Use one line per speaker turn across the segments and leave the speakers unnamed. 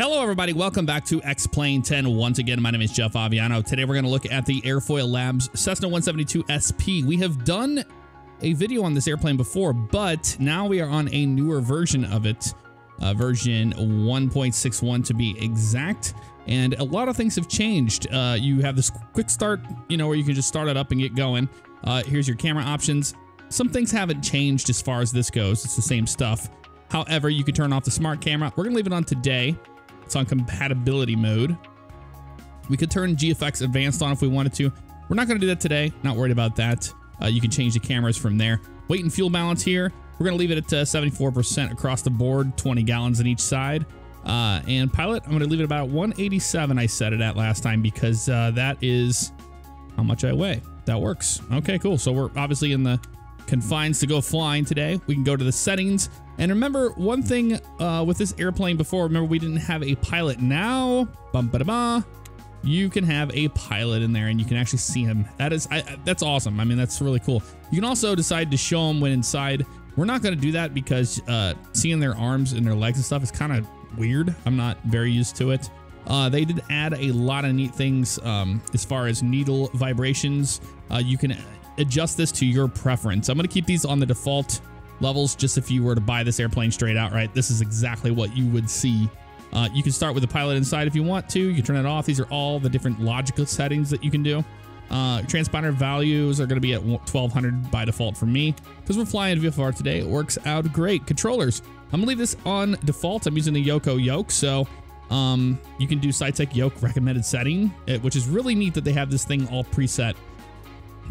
Hello, everybody. Welcome back to X-Plane 10. Once again, my name is Jeff Favignano. Today, we're going to look at the Airfoil Labs Cessna 172 SP. We have done a video on this airplane before, but now we are on a newer version of it, uh, version 1.61 to be exact. And a lot of things have changed. Uh, you have this quick start, you know, where you can just start it up and get going. Uh, here's your camera options. Some things haven't changed as far as this goes. It's the same stuff. However, you can turn off the smart camera. We're going to leave it on today. It's on compatibility mode. We could turn GFX advanced on if we wanted to. We're not going to do that today. Not worried about that. Uh, you can change the cameras from there. Weight and fuel balance here. We're going to leave it at 74% uh, across the board, 20 gallons on each side. Uh, and pilot, I'm going to leave it about 187 I set it at last time because uh, that is how much I weigh. That works. Okay, cool. So we're obviously in the confines to go flying today. We can go to the settings. And remember one thing uh, with this airplane before, remember we didn't have a pilot. Now, bum ba da ba, you can have a pilot in there and you can actually see him. That is, I, that's awesome. I mean, that's really cool. You can also decide to show him when inside. We're not going to do that because uh, seeing their arms and their legs and stuff is kind of weird. I'm not very used to it. Uh, they did add a lot of neat things um, as far as needle vibrations. Uh, you can adjust this to your preference. I'm going to keep these on the default levels just if you were to buy this airplane straight out, right? This is exactly what you would see. Uh, you can start with the pilot inside if you want to. You can turn it off. These are all the different logical settings that you can do. Uh, transponder values are going to be at 1200 by default for me because we're flying VFR today. It works out great. Controllers. I'm going to leave this on default. I'm using the Yoko yoke, so um, you can do Saitek yoke recommended setting, eh, which is really neat that they have this thing all preset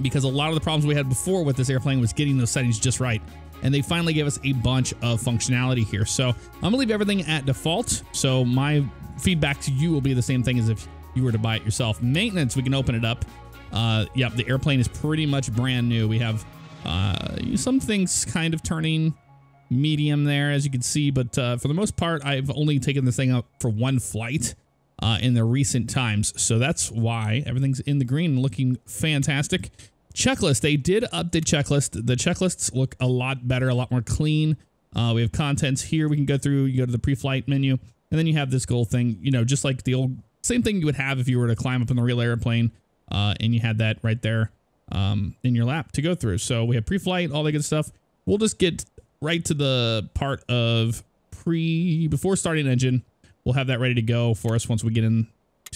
because a lot of the problems we had before with this airplane was getting those settings just right. And they finally gave us a bunch of functionality here. So I'm gonna leave everything at default. So my feedback to you will be the same thing as if you were to buy it yourself. Maintenance, we can open it up. Uh, yep, the airplane is pretty much brand new. We have uh, some things kind of turning medium there, as you can see. But uh, for the most part, I've only taken this thing up for one flight uh, in the recent times. So that's why everything's in the green looking fantastic. Checklist, they did update checklist. The checklists look a lot better, a lot more clean. Uh, we have contents here we can go through. You go to the pre-flight menu, and then you have this goal thing, you know, just like the old, same thing you would have if you were to climb up in the real airplane, uh, and you had that right there um, in your lap to go through. So we have pre-flight, all that good stuff. We'll just get right to the part of pre, before starting engine, we'll have that ready to go for us once we get into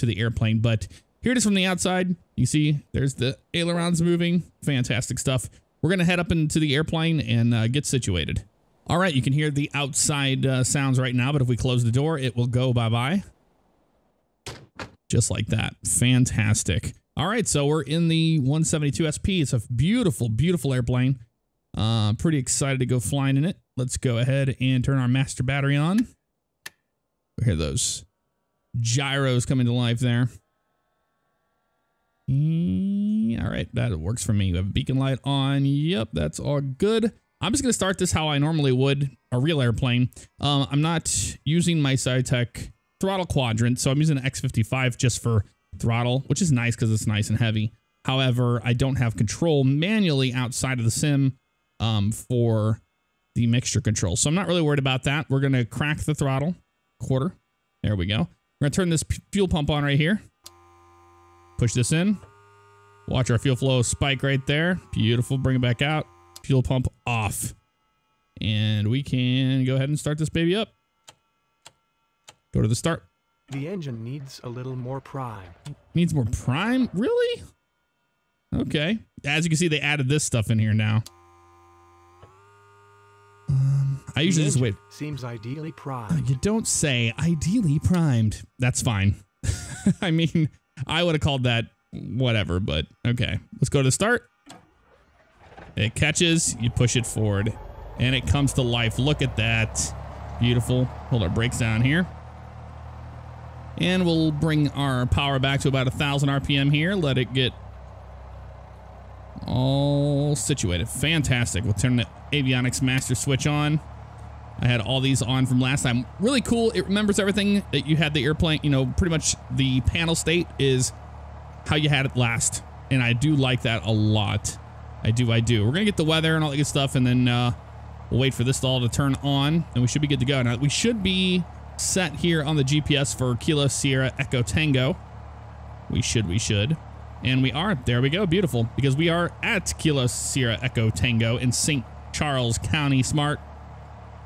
the airplane. But here it is from the outside. You see there's the ailerons moving. Fantastic stuff. We're going to head up into the airplane and uh, get situated. All right, you can hear the outside uh, sounds right now, but if we close the door, it will go bye-bye. Just like that. Fantastic. All right, so we're in the 172 SP. It's a beautiful, beautiful airplane. Uh, pretty excited to go flying in it. Let's go ahead and turn our master battery on. We hear those gyros coming to life there. All right, that works for me. We have a beacon light on. Yep, that's all good. I'm just going to start this how I normally would a real airplane. Um, I'm not using my Saitek throttle quadrant, so I'm using an X55 just for throttle, which is nice because it's nice and heavy. However, I don't have control manually outside of the sim um, for the mixture control. So I'm not really worried about that. We're going to crack the throttle quarter. There we go. We're going to turn this fuel pump on right here. Push this in. Watch our fuel flow spike right there. Beautiful. Bring it back out. Fuel pump off. And we can go ahead and start this baby up. Go to the start.
The engine needs a little more prime.
Needs more prime? Really? Okay. As you can see, they added this stuff in here now. Um, I usually just wait.
Seems ideally primed.
You don't say ideally primed. That's fine. I mean, I would have called that whatever, but okay. Let's go to the start. It catches, you push it forward, and it comes to life. Look at that. Beautiful. Hold our brakes down here. And we'll bring our power back to about a 1,000 RPM here. Let it get all situated. Fantastic. We'll turn the avionics master switch on. I had all these on from last time. Really cool. It remembers everything that you had the airplane, you know, pretty much the panel state is how you had it last. And I do like that a lot. I do, I do. We're going to get the weather and all that good stuff, and then uh, we'll wait for this all to turn on, and we should be good to go. Now, we should be set here on the GPS for Kilo Sierra Echo Tango. We should, we should. And we are. There we go. Beautiful. Because we are at Kilo Sierra Echo Tango in St. Charles County Smartt,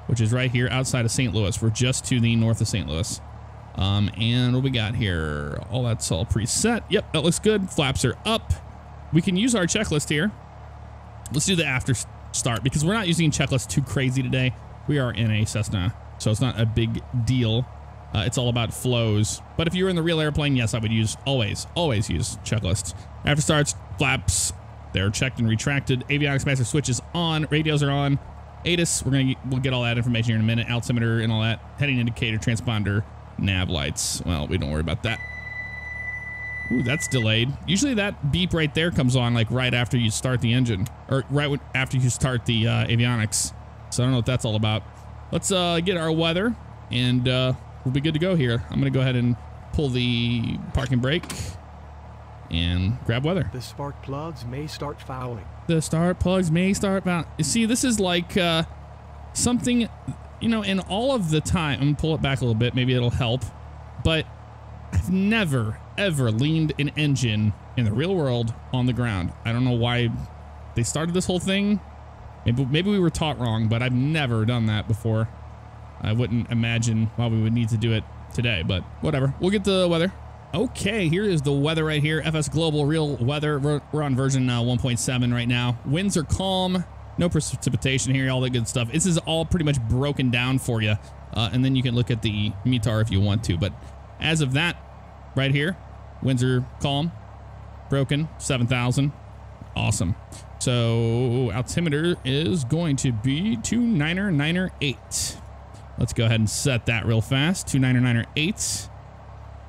which is right here outside of St. Louis. We're just to the north of St. Louis. Um, and what we got here? All that's all preset. Yep, that looks good. Flaps are up. We can use our checklist here. Let's do the after start because we're not using checklist too crazy today. We are in a Cessna, so it's not a big deal. Uh, it's all about flows. But if you're in the real airplane, yes, I would use always, always use checklists. After starts, flaps, they're checked and retracted. Avionics master switch is on. Radios are on. ATIS, we're gonna we'll get all that information here in a minute. Altimeter and all that. Heading indicator, transponder, nav lights. Well, we don't worry about that. Ooh, that's delayed. Usually that beep right there comes on like right after you start the engine or right after you start the uh, avionics. So I don't know what that's all about. Let's uh, get our weather and uh, we'll be good to go here. I'm going to go ahead and pull the parking brake and grab weather.
The spark plugs may start fouling.
The start plugs may start fouling. You see, this is like uh, something, you know, in all of the time. I'm going to pull it back a little bit. Maybe it'll help. But I've never, ever leaned an engine in the real world on the ground. I don't know why they started this whole thing. Maybe, maybe we were taught wrong, but I've never done that before. I wouldn't imagine why we would need to do it today, but whatever. We'll get the weather. Okay, here is the weather right here. FS Global Real Weather. We're, we're on version uh, 1.7 right now. Winds are calm. No precipitation here, all that good stuff. This is all pretty much broken down for you. Uh, and then you can look at the METAR if you want to. But as of that, right here, winds are calm, broken, 7,000. Awesome. So altimeter is going to be 299er8. Let's go ahead and set that real fast. 299er8,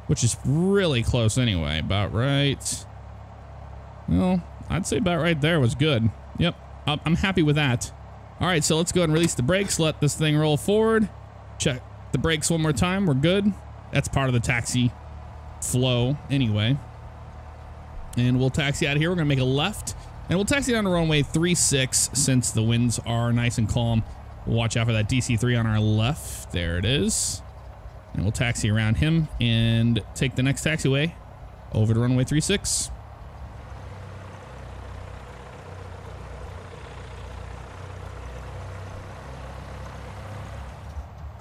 which is really close anyway. About right. Well, I'd say about right there was good. Yep, I'm happy with that. All right, so let's go ahead and release the brakes. Let this thing roll forward. Check the brakes one more time. We're good. That's part of the taxi flow anyway. And we'll taxi out of here. We're going to make a left. And we'll taxi down to runway 36 since the winds are nice and calm. Watch out for that DC-3 on our left. There it is. And we'll taxi around him and take the next taxiway over to runway 36.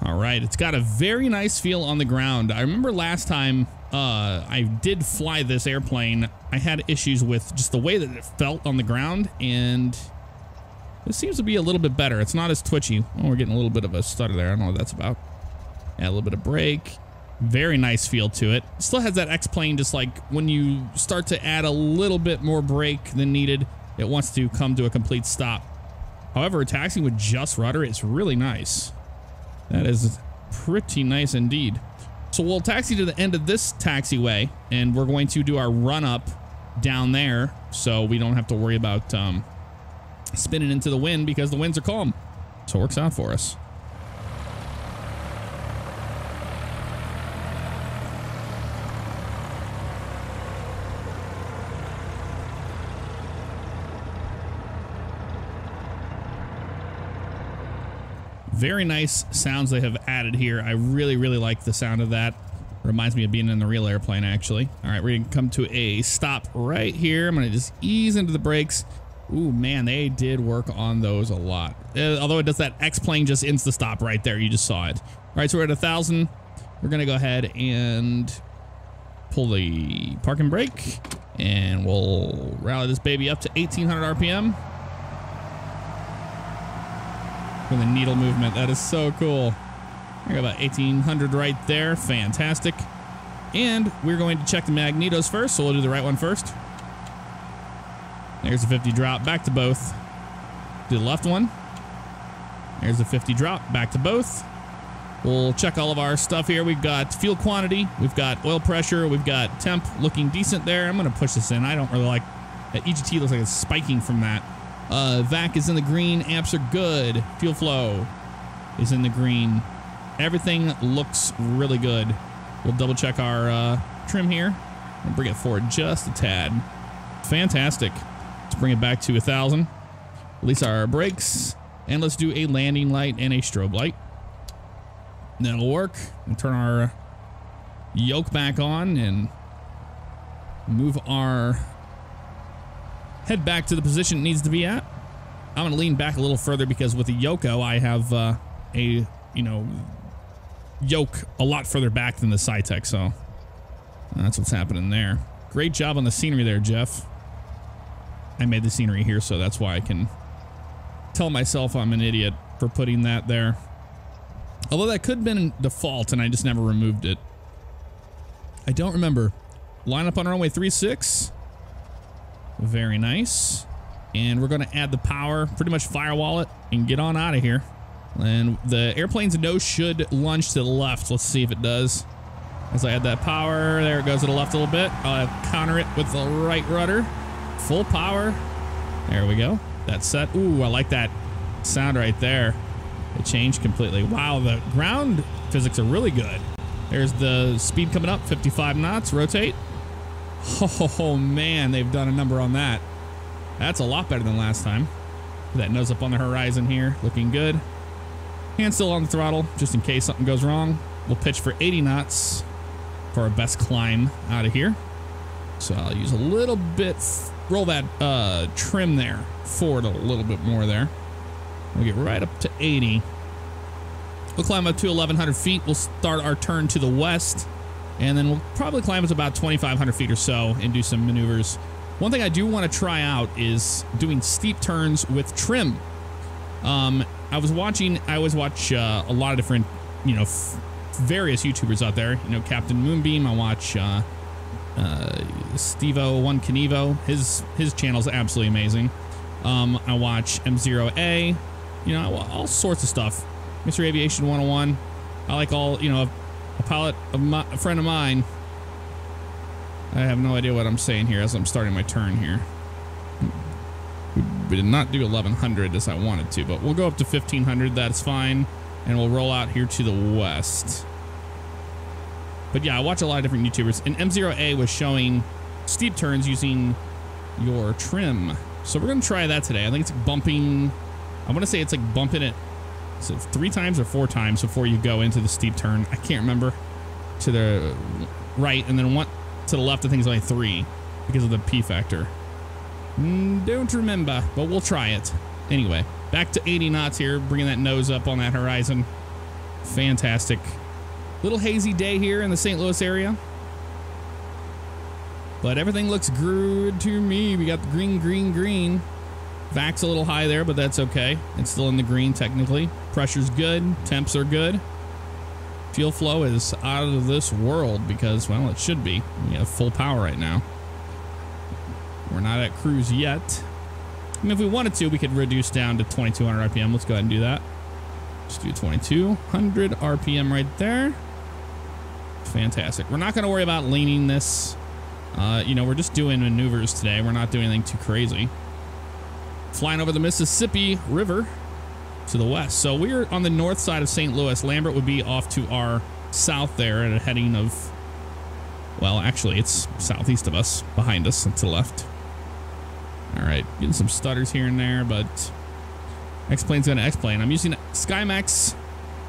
All right, it's got a very nice feel on the ground. I remember last time uh, I did fly this airplane, I had issues with just the way that it felt on the ground, and this seems to be a little bit better. It's not as twitchy. Oh, we're getting a little bit of a stutter there. I don't know what that's about. Add a little bit of brake. Very nice feel to it. Still has that X-plane just like when you start to add a little bit more brake than needed, it wants to come to a complete stop. However, taxiing with just rudder is really nice. That is pretty nice indeed. So we'll taxi to the end of this taxiway, and we're going to do our run up down there so we don't have to worry about um, spinning into the wind because the winds are calm. So it works out for us. Very nice sounds they have added here. I really, really like the sound of that. Reminds me of being in the real airplane, actually. All right, we're going to come to a stop right here. I'm going to just ease into the brakes. Ooh, man, they did work on those a lot. Uh, although it does that X-plane just insta-stop right there. You just saw it. All right, so we're at a 1,000. We're going to go ahead and pull the parking brake. And we'll rally this baby up to 1,800 RPM with the needle movement. That is so cool. I got about 1800 right there. Fantastic. And we're going to check the magnetos first, so we'll do the right one first. There's a 50 drop, back to both. Do the left one. There's a 50 drop, back to both. We'll check all of our stuff here. We've got fuel quantity, we've got oil pressure, we've got temp looking decent there. I'm going to push this in. I don't really like that EGT looks like it's spiking from that. Uh, VAC is in the green. Amps are good. Fuel flow is in the green. Everything looks really good. We'll double check our uh, trim here and bring it forward just a tad. Fantastic. Let's bring it back to a thousand. Release our brakes and let's do a landing light and a strobe light. That'll work. We'll turn our yoke back on and move our head back to the position it needs to be at. I'm going to lean back a little further because with the Yoko, I have uh, a, you know, yoke a lot further back than the Saitek, so that's what's happening there. Great job on the scenery there, Jeff. I made the scenery here, so that's why I can tell myself I'm an idiot for putting that there. Although that could have been default and I just never removed it. I don't remember. Line up on runway 36. Very nice. And we're going to add the power, pretty much firewall it, and get on out of here. And the airplane's nose should lunge to the left. Let's see if it does. As I add that power, there it goes to the left a little bit. I'll counter it with the right rudder. Full power. There we go. That's set. Ooh, I like that sound right there. It changed completely. Wow, the ground physics are really good. There's the speed coming up, 55 knots, rotate. Oh, man, they've done a number on that. That's a lot better than last time. That nose up on the horizon here, looking good. Hand still on the throttle, just in case something goes wrong. We'll pitch for 80 knots for our best climb out of here. So I'll use a little bit, roll that uh, trim there forward a little bit more there. We'll get right up to 80. We'll climb up to 1,100 feet. We'll start our turn to the west, and then we'll probably climb up to about 2,500 feet or so and do some maneuvers. One thing I do want to try out is doing steep turns with trim. Um, I was watching, I always watch uh, a lot of different, you know, various YouTubers out there. You know, Captain Moonbeam. I watch uh, uh, Steveo1kinevo. His his channel is absolutely amazing. Um, I watch MzeroA. You know, all sorts of stuff. Mr. Aviation 101. I like all, you know, a, a pilot, a friend of mine. I have no idea what I'm saying here as I'm starting my turn here. We did not do 1100 as I wanted to, but we'll go up to 1500. That's fine. And we'll roll out here to the west. But yeah, I watch a lot of different YouTubers. And MzeroA was showing steep turns using your trim. So we're to try that today. I think it's bumping. I want to say it's like bumping it so three times or four times before you go into the steep turn. I can't remember. To the right and then one to the left. I think it's only three because of the P factor. Mm, don't remember, but we'll try it. Anyway, back to 80 knots here, bringing that nose up on that horizon. Fantastic. Little hazy day here in the St. Louis area. But everything looks good to me. We got the green, green, green. VAC's a little high there, but that's okay. It's still in the green technically. Pressure's good. Temps are good. Fuel flow is out of this world because, well, it should be. We have full power right now. We're not at cruise yet. I mean, if we wanted to, we could reduce down to 2200 RPM. Let's go ahead and do that. Just do 2200 RPM right there. Fantastic. We're not going to worry about leaning this. Uh, you know, we're just doing maneuvers today. We're not doing anything too crazy. Flying over the Mississippi River to the west. So we're on the north side of St. Louis. Lambert would be off to our south there at a heading of, well, actually, it's southeast of us, behind us and to the left. All right, getting some stutters here and there, but X-Plane's going to X-Plane. I'm using SkyMaxx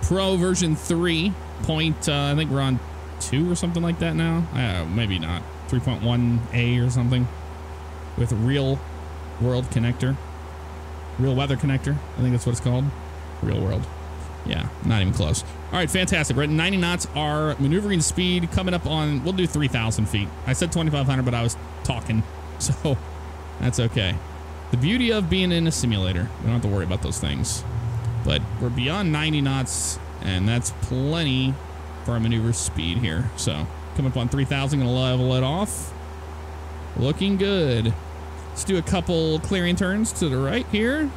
Pro version 3. Point, uh, I think we're on 2 or something like that now. Uh, maybe not. 3.1A or something with a real world connector. Real weather connector. I think that's what it's called. Real world. Yeah, not even close. All right, fantastic. We're at 90 knots. Our maneuvering speed coming up on, we'll do 3,000 feet. I said 2,500, but I was talking. So that's okay. The beauty of being in a simulator, we don't have to worry about those things. But we're beyond 90 knots, and that's plenty our maneuver speed here. So coming up on 3,000, gonna level it off. Looking good. Let's do a couple clearing turns to the right here.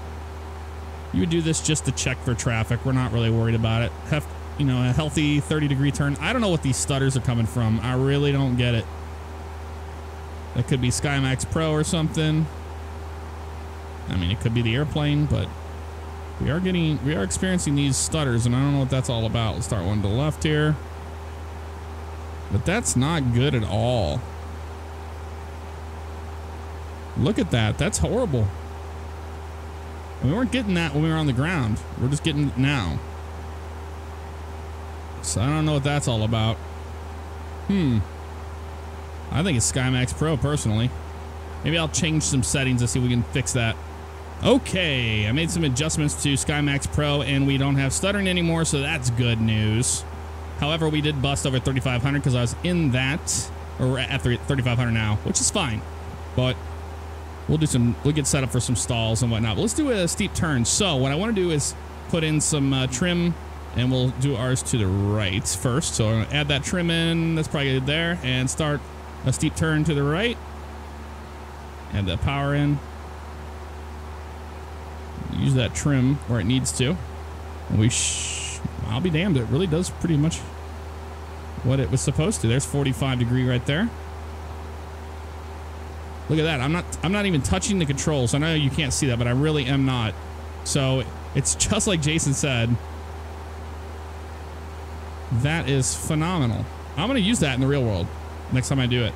You would do this just to check for traffic. We're not really worried about it. Have, you know, a healthy 30 degree turn. I don't know what these stutters are coming from. I really don't get it. That could be SkyMaxx Pro or something. I mean, it could be the airplane, but we are getting, we are experiencing these stutters, and I don't know what that's all about. Let's start one to the left here. But that's not good at all. Look at that. That's horrible. We weren't getting that when we were on the ground. We're just getting it now. So I don't know what that's all about. Hmm. I think it's SkyMaxx Pro personally. Maybe I'll change some settings to see if we can fix that. Okay, I made some adjustments to SkyMaxx Pro and we don't have stuttering anymore, so that's good news. However, we did bust over 3,500 because I was in that, or at 3,500 now, which is fine. But we'll do some, we'll get set up for some stalls and whatnot. But let's do a steep turn. So what I want to do is put in some uh, trim and we'll do ours to the right first. So I'm going to add that trim in. That's probably good there and start a steep turn to the right. Add that power in. Use that trim where it needs to. We I'll be damned. It really does pretty much what it was supposed to. There's 45 degree right there. Look at that. I'm not I'm not even touching the controls. I know you can't see that, but I really am not. So it's just like Jason said. That is phenomenal. I'm going to use that in the real world next time I do it.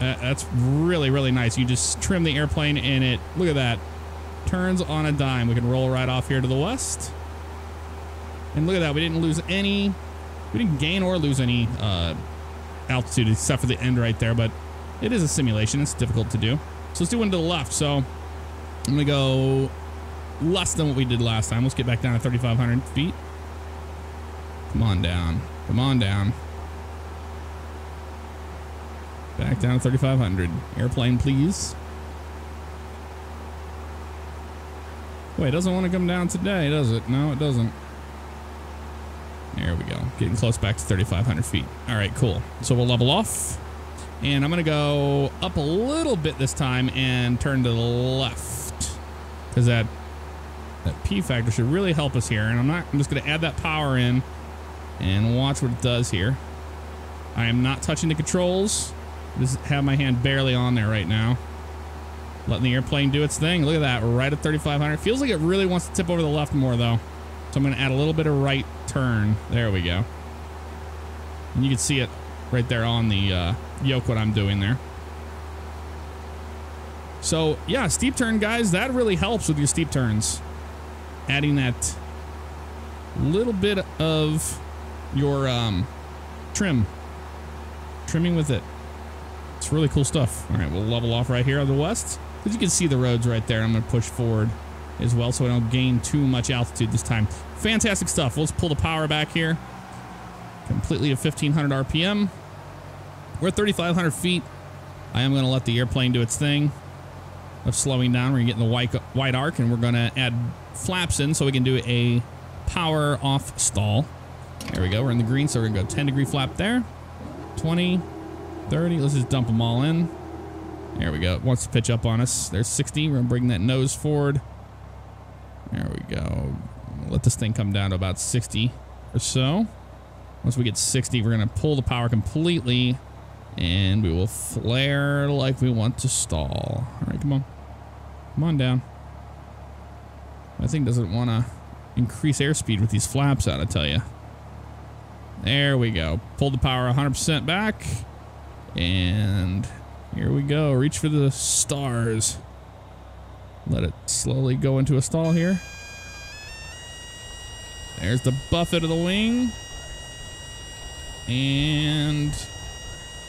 Uh, that's really, really nice. You just trim the airplane and it, look at that, turns on a dime. We can roll right off here to the west. And look at that. We didn't lose any, we didn't gain or lose any uh, altitude except for the end right there. But it is a simulation. It's difficult to do. So let's do one to the left. So I'm going to go less than what we did last time. Let's get back down to 3,500 feet. Come on down. Come on down. Back down to 3,500. Airplane, please. Wait, it doesn't want to come down today, does it? No, it doesn't. There we go. Getting close back to 3,500 feet. All right, cool. So we'll level off. And I'm going to go up a little bit this time and turn to the left. Because that, that P factor should really help us here. And I'm not, I'm just going to add that power in and watch what it does here. I am not touching the controls. Just have my hand barely on there right now. Letting the airplane do its thing. Look at that, right at 3,500. Feels like it really wants to tip over the left more though. So I'm going to add a little bit of right turn. There we go. And you can see it right there on the uh, yoke what I'm doing there. So yeah, steep turn guys, that really helps with your steep turns. Adding that little bit of your um, trim. Trimming with it. It's really cool stuff. All right, we'll level off right here on the west. As you can see the roads right there, I'm going to push forward as well so I don't gain too much altitude this time. Fantastic stuff. Let's pull the power back here. Completely at 1500 RPM. We're at 3,500 feet. I am going to let the airplane do its thing of slowing down. We're going to get in the white, white arc and we're going to add flaps in so we can do a power off stall. There we go. We're in the green, so we're going to go 10 degree flap there. 20, 30. Let's just dump them all in. There we go. Wants to pitch up on us. There's 60. We're going to bring that nose forward. There we go. Let this thing come down to about 60 or so. Once we get 60, we're going to pull the power completely and we will flare like we want to stall. All right, come on. Come on down. I think doesn't want to increase airspeed with these flaps out, I tell you. There we go. Pull the power 100% back. And here we go. Reach for the stars. Let it slowly go into a stall here. There's the buffet of the wing. And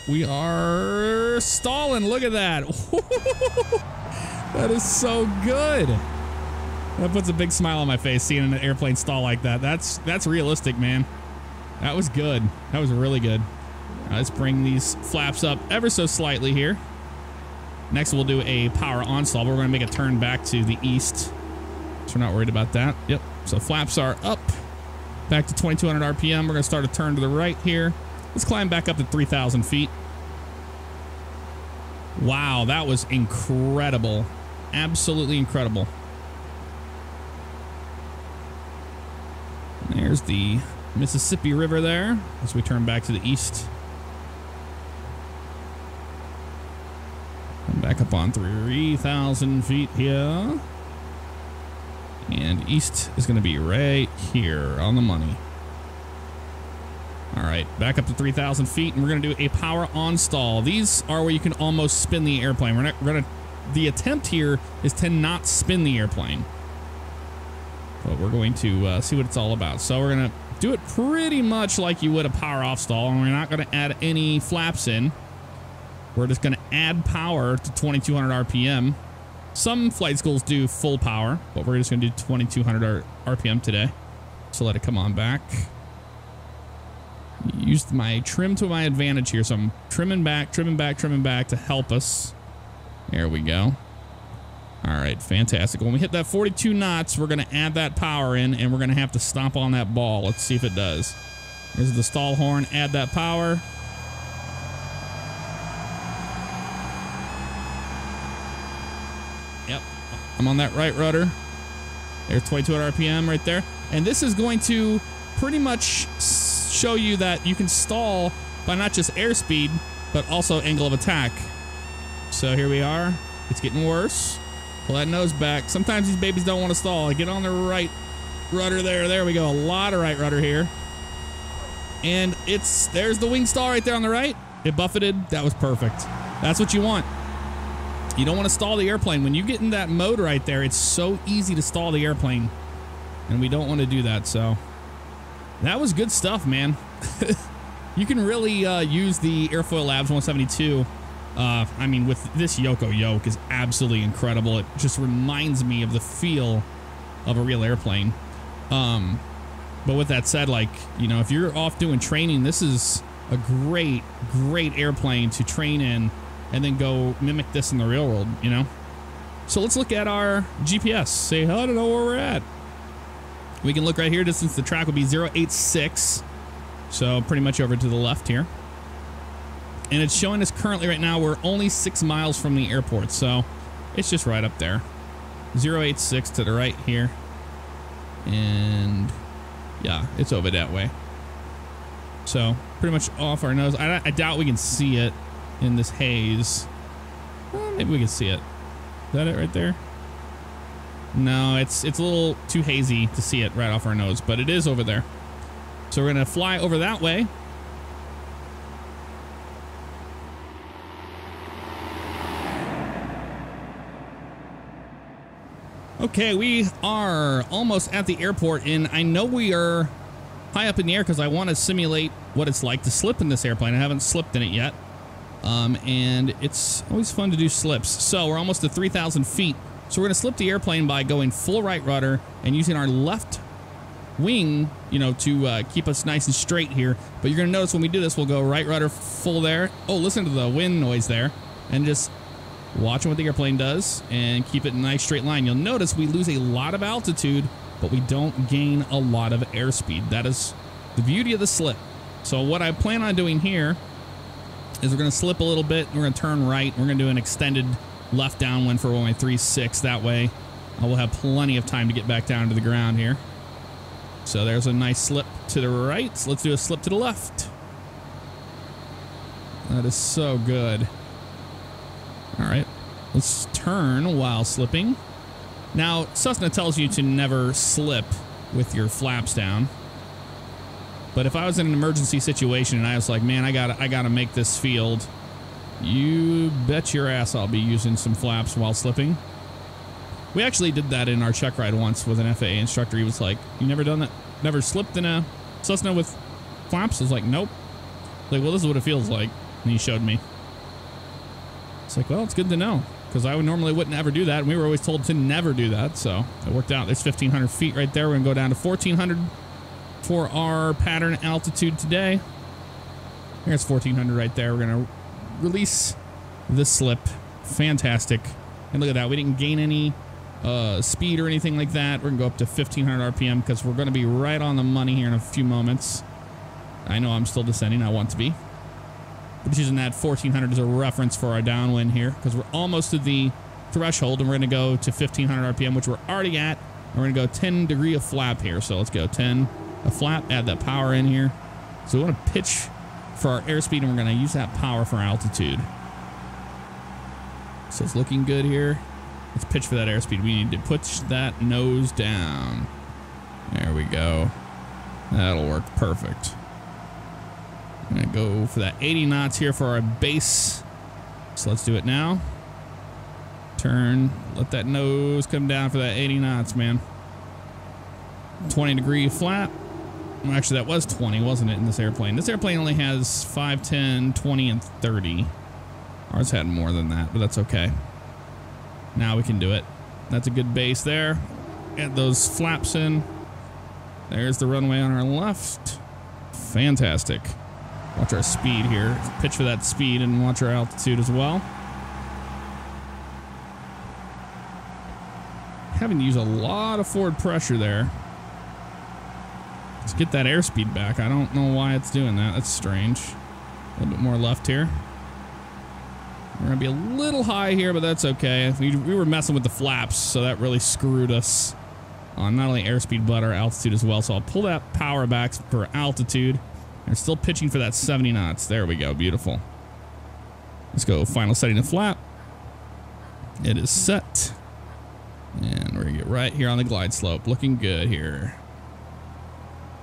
we are stalling. Look at that. that is so good. That puts a big smile on my face seeing an airplane stall like that. That's that's realistic, man. That was good. That was really good. Uh, let's bring these flaps up ever so slightly here. Next, we'll do a power on stall. But we're going to make a turn back to the east. So we're not worried about that. Yep. So flaps are up. Back to 2200 RPM. We're going to start a turn to the right here. Let's climb back up to 3,000 feet. Wow, that was incredible. Absolutely incredible. There's the Mississippi River there as we turn back to the east. Back up on 3,000 feet here. And east is going to be right here on the money. All right, back up to 3,000 feet, and we're going to do a power on stall. These are where you can almost spin the airplane. We're not going to. The attempt here is to not spin the airplane. But we're going to uh, see what it's all about. So we're going to do it pretty much like you would a power off stall, and we're not going to add any flaps in. We're just going to add power to 2200 RPM. Some flight schools do full power, but we're just going to do 2200 RPM today. So let it come on back. Used my trim to my advantage here, so I'm trimming back, trimming back, trimming back to help us. There we go. All right, fantastic. When we hit that 42 knots, we're going to add that power in, and we're going to have to stomp on that ball. Let's see if it does. Here's the stall horn. Add that power. I'm on that right rudder. There's 2200 RPM right there. And this is going to pretty much show you that you can stall by not just airspeed, but also angle of attack. So here we are. It's getting worse. Pull that nose back. Sometimes these babies don't want to stall. Get on the right rudder there. There we go. A lot of right rudder here. And it's, there's the wing stall right there on the right. It buffeted. That was perfect. That's what you want. You don't want to stall the airplane. When you get in that mode right there, it's so easy to stall the airplane. And we don't want to do that, so. That was good stuff, man. you can really uh, use the Airfoil Labs 172 uh, I mean, with this Yoko yoke is absolutely incredible. It just reminds me of the feel of a real airplane. Um, but with that said, like, you know, if you're off doing training, this is a great, great airplane to train in and then go mimic this in the real world, you know? So let's look at our GPS. Say, I don't know where we're at. We can look right here. Distance the track will be 086. So pretty much over to the left here and it's showing us currently right now we're only six miles from the airport so it's just right up there 086 to the right here and yeah it's over that way so pretty much off our nose I, I doubt we can see it in this haze. Hmm. Maybe we can see it. Is that it right there? No it's it's a little too hazy to see it right off our nose but it is over there. So we're gonna fly over that way. Okay, we are almost at the airport, and I know we are high up in the air because I want to simulate what it's like to slip in this airplane. I haven't slipped in it yet, um, and it's always fun to do slips. So we're almost to 3,000 feet. So we're going to slip the airplane by going full right rudder and using our left wing, you know, to uh, keep us nice and straight here. But you're going to notice when we do this, we'll go right rudder full there. Oh, listen to the wind noise there. And just watching what the airplane does and keep it in a nice straight line. You'll notice we lose a lot of altitude, but we don't gain a lot of airspeed. That is the beauty of the slip. So what I plan on doing here is we're going to slip a little bit. We're going to turn right. We're going to do an extended left downwind for only 3-6. That way uh, I will have plenty of time to get back down to the ground here. So there's a nice slip to the right. So let's do a slip to the left. That is so good. All right. Let's turn while slipping. Now, Cessna tells you to never slip with your flaps down. But if I was in an emergency situation and I was like, man, I got I got to make this field, you bet your ass I'll be using some flaps while slipping. We actually did that in our check ride once with an FAA instructor. He was like, you never done that? Never slipped in a Cessna with flaps? I was like, nope. Like, well, this is what it feels like. And he showed me. It's like, well, it's good to know because I would normally wouldn't ever do that. And we were always told to never do that. So it worked out. There's 1,500 feet right there. We're to go down to 1,400 for our pattern altitude today. Here's 1,400 right there. We're going to release the slip. Fantastic. And look at that. We didn't gain any uh, speed or anything like that. We're going to go up to 1,500 RPM because we're going to be right on the money here in a few moments. I know I'm still descending. I want to be. We're just using that 1400 as a reference for our downwind here because we're almost to the threshold and we're going to go to 1500 RPM, which we're already at. And we're going to go 10 degree of flap here. So let's go 10 a flap, add that power in here. So we want to pitch for our airspeed and we're going to use that power for altitude. So it's looking good here. Let's pitch for that airspeed. We need to push that nose down. There we go. That'll work perfect. I'm going to go for that 80 knots here for our base. So let's do it now. Turn. Let that nose come down for that 80 knots, man. 20 degree flap. Actually, that was 20, wasn't it, in this airplane? This airplane only has 5, 10, 20, and 30. Ours had more than that, but that's okay. Now we can do it. That's a good base there. Get those flaps in. There's the runway on our left. Fantastic. Watch our speed here. Pitch for that speed and watch our altitude as well. Having to use a lot of forward pressure there. Let's get that airspeed back. I don't know why it's doing that. That's strange. A little bit more left here. We're going to be a little high here, but that's okay. We, we were messing with the flaps, so that really screwed us on not only airspeed, but our altitude as well. So I'll pull that power back for altitude. They're still pitching for that 70 knots. There we go. Beautiful. Let's go final setting the flap. It is set. And we're going to get right here on the glide slope. Looking good here.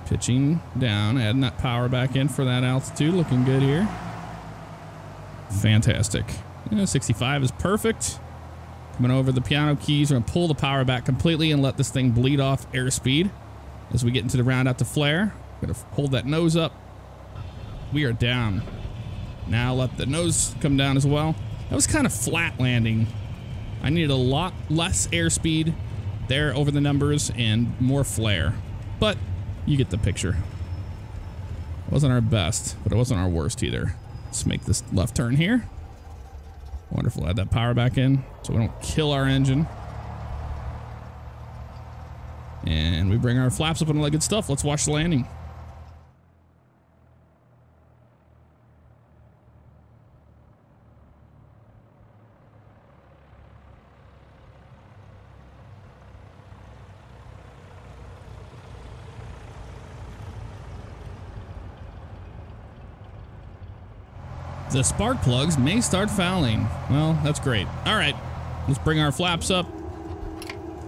Pitching down, adding that power back in for that altitude. Looking good here. Fantastic. Yeah, 65 is perfect. Coming over the piano keys, we're to pull the power back completely and let this thing bleed off airspeed as we get into the round out to flare. To hold that nose up. We are down. Now let the nose come down as well. That was kind of flat landing. I needed a lot less airspeed there over the numbers and more flare. But you get the picture. It wasn't our best, but it wasn't our worst either. Let's make this left turn here. Wonderful. Add that power back in so we don't kill our engine. And we bring our flaps up and all that good stuff. Let's watch the landing. The spark plugs may start fouling. Well, that's great. All right, let's bring our flaps up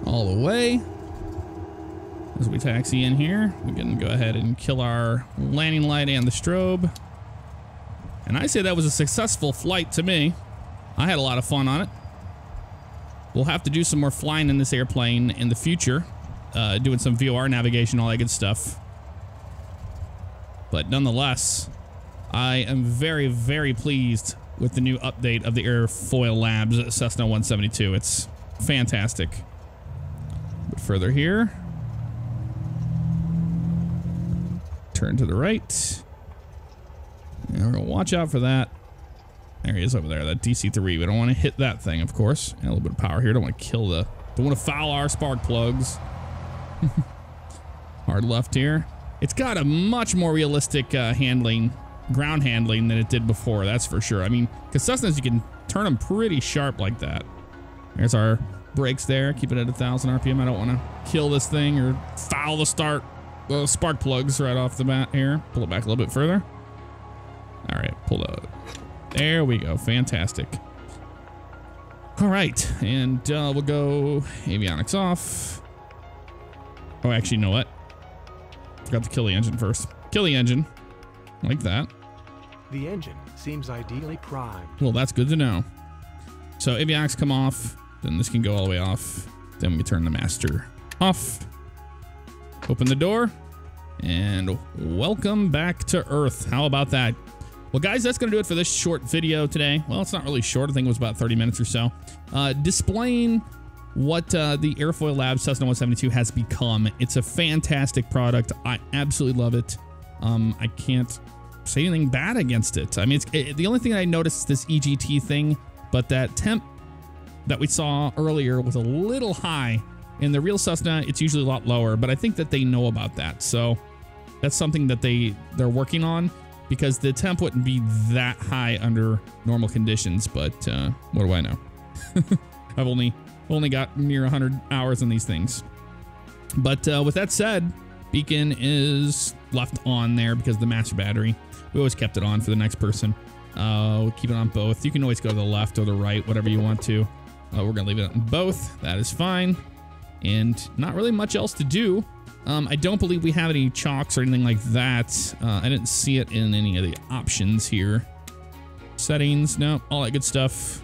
all the way. As we taxi in here, we can go ahead and kill our landing light and the strobe. And I say that was a successful flight to me. I had a lot of fun on it. We'll have to do some more flying in this airplane in the future, uh, doing some VOR navigation, all that good stuff. But nonetheless, I am very, very pleased with the new update of the Airfoil Labs Cessna 172. It's fantastic. But further here. Turn to the right. And we're going to watch out for that. There he is over there, that DC-3. We don't want to hit that thing, of course. And a little bit of power here. Don't want to kill the... Don't want to foul our spark plugs. Hard left here. It's got a much more realistic uh, handling ground handling than it did before, that's for sure. I mean, because Cessnas, you can turn them pretty sharp like that. There's our brakes there. Keep it at 1,000 RPM. I don't want to kill this thing or foul the start the spark plugs right off the bat here. Pull it back a little bit further. All right, pull it. There we go. Fantastic. All right, and uh, we'll go avionics off. Oh, actually, you know what? Forgot to kill the engine first. Kill the engine. Like that.
The engine seems ideally primed.
Well, that's good to know. So avionics come off, then this can go all the way off. Then we turn the master off. Open the door, and welcome back to Earth. How about that? Well, guys, that's going to do it for this short video today. Well, it's not really short. I think it was about 30 minutes or so. Uh, displaying what uh, the Airfoil Labs Cessna 172 has become. It's a fantastic product. I absolutely love it. Um, I can't say anything bad against it. I mean, it's it, the only thing I noticed is this EGT thing, but that temp that we saw earlier was a little high. In the real Cessna, it's usually a lot lower, but I think that they know about that. So that's something that they they're working on because the temp wouldn't be that high under normal conditions. But uh, what do I know? I've only only got near 100 hours on these things. But uh, with that said, beacon is left on there because the master battery. We always kept it on for the next person. Uh, we'll keep it on both. You can always go to the left or the right, whatever you want to. Uh, we're going to leave it on both. That is fine. And not really much else to do. Um, I don't believe we have any chocks or anything like that. Uh, I didn't see it in any of the options here. Settings, no, all that good stuff.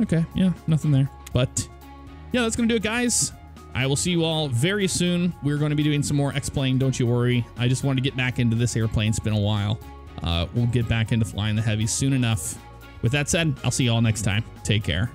Okay, yeah, nothing there. But yeah, that's going to do it, guys. I will see you all very soon. We're going to be doing some more X-Plane, don't you worry. I just wanted to get back into this airplane. It's been a while. Uh, we'll get back into flying the heavy soon enough. With that said, I'll see you all next time. Take care.